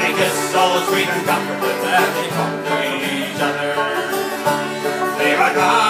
having a solid sweet and comfort they every to each other. They're gone.